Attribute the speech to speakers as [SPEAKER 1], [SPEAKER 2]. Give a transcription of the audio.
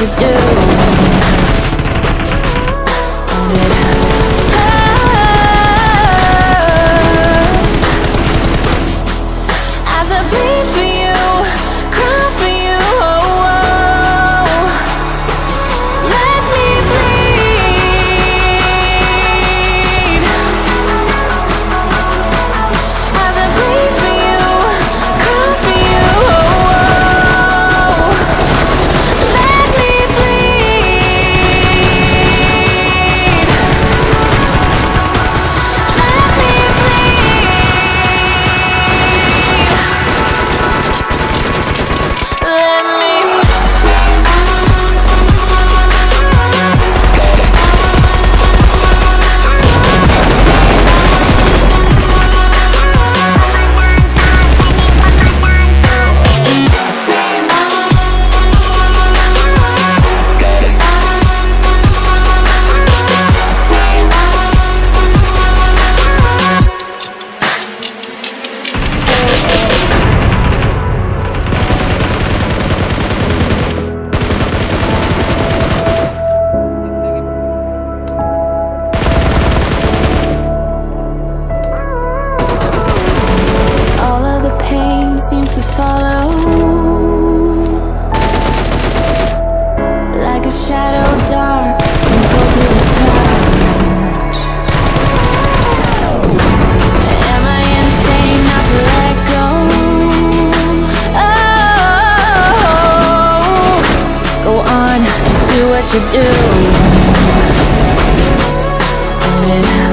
[SPEAKER 1] you do. You do. And it